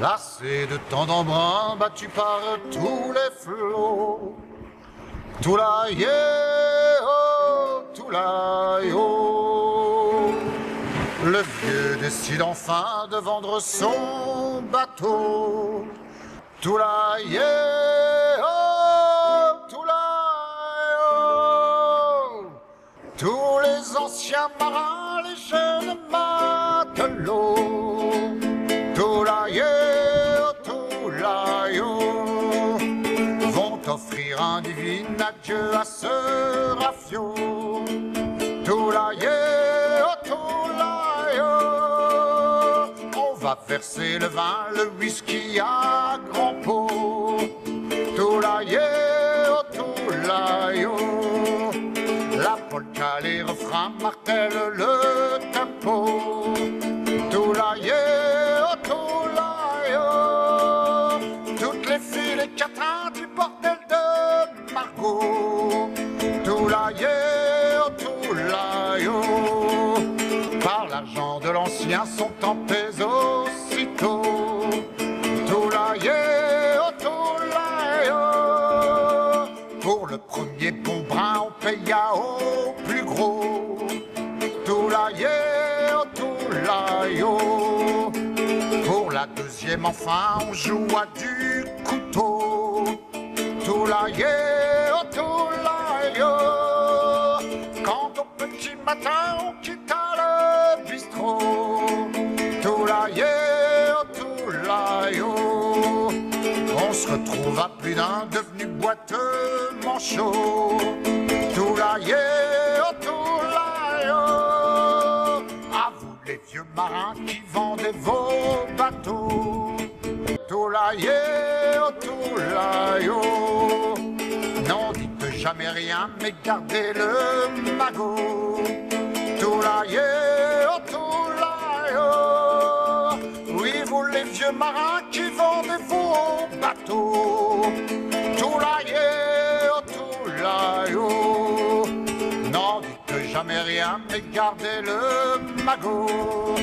lassé de tant d'embrun battu par tous les flots. Tout là, oh, tout oh. Le vieux décide enfin de vendre son bateau. Tout oh, tout oh. Tous les anciens marins, les jeunes matelots. Vont offrir un divin adieu à ce rafio. Oh, oh. On va verser le vin, le whisky à grands pots. Tout là, oh, oh. La polka, les refrains martèlent le tempo. L'argent de l'ancien sont en paix aussitôt. Oh. Pour le premier bon brin, on paya au plus gros. Oh. Pour la deuxième, enfin, on joue à du couteau. Oh. Quand au petit matin, on quitta se retrouve à plus d'un devenu boiteux manchot. Tout là, oh, tout oh. À vous les vieux marins qui vendez vos bateaux. Tout là, oh, tout oh. Non, dites jamais rien, mais gardez le magot. Tout vieux marins qui vendez vos bateaux. Tout là, oh, tout. Non, dites jamais rien, mais gardez le magot.